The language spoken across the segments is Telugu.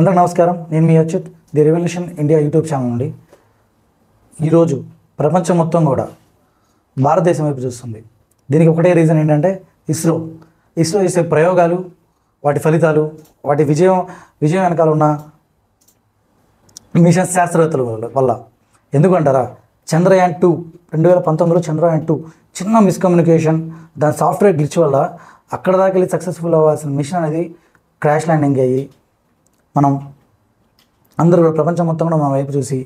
అందరికి నమస్కారం. నేను మీ Achyut. The revolution India YouTube channel నుండి. ఈరోజు ప్రపంచం మొత్తం కూడా భారతదేశం వైపు చూస్తుంది. దీనికి ఒకటే రీజన్ ఏంటంటే ఇస్రో. ఇస్రో చేసే ప్రయోగాలు వాటి ఫలితాలు వాటి విజయం విజయం వెనకాల ఉన్న మిషన్ శాస్త్రవేత్తల వల్ల వల్ల. ఎందుకంటారా? చంద్రయాన్ టూ రెండు వేల పంతొమ్మిదిలో చంద్రయాన్ టూ చిన్న మిస్కమ్యూనికేషన్ దాని సాఫ్ట్వేర్ గ్లిచ్ వల్ల అక్కడ దాకా వెళ్ళి సక్సెస్ఫుల్ అవ్వాల్సిన మిషన్ అనేది క్రాష్ ల్యాండింగ్ అయ్యి మనం అందరూ కూడా ప్రపంచం మొత్తం కూడా మన వైపు చూసి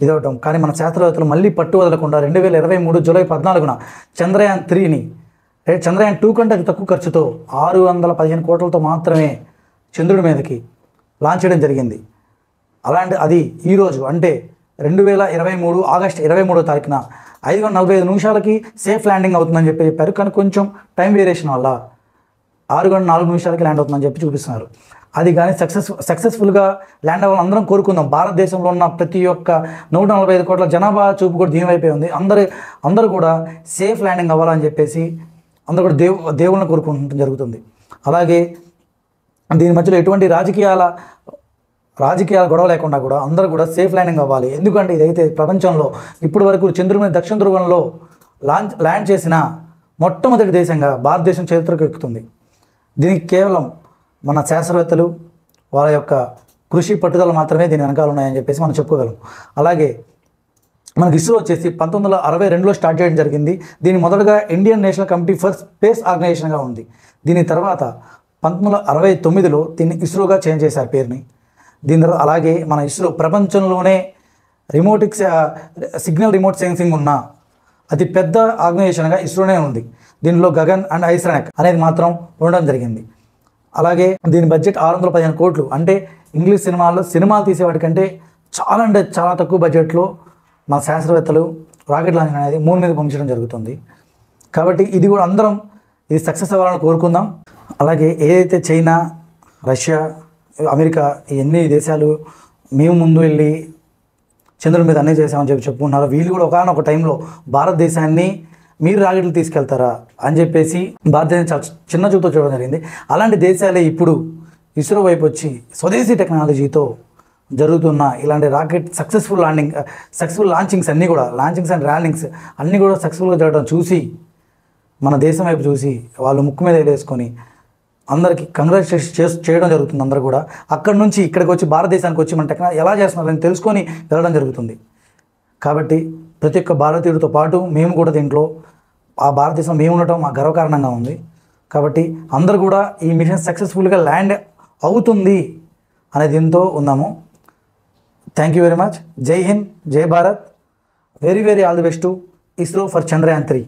ఇదవటం. కానీ మన శాస్త్రవేత్తలు మళ్ళీ పట్టు వదలకుండా రెండు వేల ఇరవై మూడు జూలై పద్నాలుగున చంద్రయాన్ త్రీని చంద్రయాన్ టూ కంటే అతి తక్కువ ఖర్చుతో ఆరు వందల పదిహేను కోట్లతో మాత్రమే చంద్రుడి మీదకి లాంచ్ చేయడం జరిగింది. అలాంటి అది ఈరోజు అంటే రెండు వేల ఇరవై మూడు ఆగస్ట్ ఇరవై మూడో తారీఖున ఐదు వందల నలభై ఐదు నిమిషాలకి సేఫ్ ల్యాండింగ్ అవుతుందని చెప్పి చెప్పారు. కానీ కొంచెం టైం వేరియేషన్ వల్ల ఆరు గంటల నాలుగు నిమిషాలకి ల్యాండ్ అవుతుందని చెప్పి చూపిస్తున్నారు. అది కానీ సక్సెస్ సక్సెస్ఫుల్గా ల్యాండ్ అవ్వాలని అందరం కోరుకుందాం. భారతదేశంలో ఉన్న ప్రతి ఒక్క నూట నలభై ఐదు కోట్ల జనాభా చూపు కూడా దీనివైపోయి ఉంది. అందరు అందరూ కూడా సేఫ్ ల్యాండింగ్ అవ్వాలని చెప్పేసి అందరూ కూడా దేవు దేవుళ్ళని కోరుకుంటం జరుగుతుంది. అలాగే దీని మధ్యలో ఎటువంటి రాజకీయాల రాజకీయాల గొడవ లేకుండా కూడా అందరూ కూడా సేఫ్ ల్యాండింగ్ అవ్వాలి. ఎందుకంటే ఇదైతే ప్రపంచంలో ఇప్పటి వరకు చంద్రుని దక్షిణ ధ్రువంలో లాంచ్ ల్యాండ్ చేసిన మొట్టమొదటి దేశంగా భారతదేశం చరిత్రకు ఎక్కుతుంది. దీనికి కేవలం మన శాస్త్రవేత్తలు వాళ్ళ యొక్క కృషి పట్టుదల మాత్రమే దీని వెనకాల ఉన్నాయని చెప్పేసి మనం చెప్పుకోగలం. అలాగే మనకి ఇస్రో వచ్చేసి పంతొమ్మిది వందల అరవై రెండులో స్టార్ట్ చేయడం జరిగింది. దీని మొదటగా Indian national committee for space ఆర్గనైజేషన్గా ఉంది. దీని తర్వాత పంతొమ్మిది వందల అరవై తొమ్మిదిలో దీన్ని ఇస్రోగా చేంజ్ చేశారు పేరుని. దీని తర్వాత అలాగే మన ఇస్రో ప్రపంచంలోనే రిమోటిక్స్ సిగ్నల్ రిమోట్ సెన్సింగ్ ఉన్న అతి పెద్ద ఆర్గనైజేషన్గా ఇస్రోనే ఉంది. దీనిలో గగన్ అండ్ ఐస్రానెక్ అనేది మాత్రం ఉండడం జరిగింది. అలాగే దీని బడ్జెట్ ఆరు వందల పదిహేను కోట్లు. అంటే ఇంగ్లీష్ సినిమాల్లో సినిమాలు తీసేవాటికంటే చాలా అంటే చాలా తక్కువ బడ్జెట్లో మన శాస్త్రవేత్తలు రాకెట్ లాంచ్ అనేది మూడు మీద పంపించడం జరుగుతుంది. కాబట్టి ఇది కూడా అందరం ఇది సక్సెస్ అవ్వాలని కోరుకుందాం. అలాగే ఏదైతే చైనా రష్యా అమెరికా ఎన్ని దేశాలు మేము ముందు వెళ్ళి చంద్రుడి మీద అన్నీ చేసామని చెప్పి చెప్పుకుంటున్నారు వీళ్ళు కూడా ఒకనొక టైంలో భారతదేశాన్ని మీరు రాకెట్లు తీసుకెళ్తారా అని చెప్పేసి భారతదేశం చాలా చిన్న చూపుతో చూడడం జరిగింది. అలాంటి దేశాలే ఇప్పుడు ఇస్రో వైపు వచ్చి స్వదేశీ టెక్నాలజీతో జరుగుతున్న ఇలాంటి rocket successful landing successful launchings అన్నీ కూడా లాంచింగ్స్ అండ్ ల్యాండింగ్స్ అన్నీ కూడా సక్సెస్ఫుల్గా జరగడం చూసి మన దేశం వైపు చూసి వాళ్ళు ముక్కు మీద వేసుకొని అందరికీ కంగ్రాచులేషన్ చేస్ చేయడం జరుగుతుంది అందరూ కూడా. అక్కడి నుంచి ఇక్కడికి వచ్చి భారతదేశానికి వచ్చి మన టెక్నాలజీ ఎలా చేస్తున్నారని తెలుసుకొని వెళ్ళడం జరుగుతుంది. కాబట్టి ప్రతి ఒక్క భారతీయుడితో పాటు మేము కూడా దీంట్లో ఆ భారతదేశం మేము ఉండటం మా గర్వకారణంగా ఉంది. కాబట్టి అందరూ కూడా ఈ మిషన్ సక్సెస్ఫుల్గా ల్యాండ్ అవుతుంది అనే దీంతో ఉన్నాము. థ్యాంక్ యూ వెరీ మచ్ జై హింద్ జై Bharat. Very very all the best to ISRO for Chandrayaan three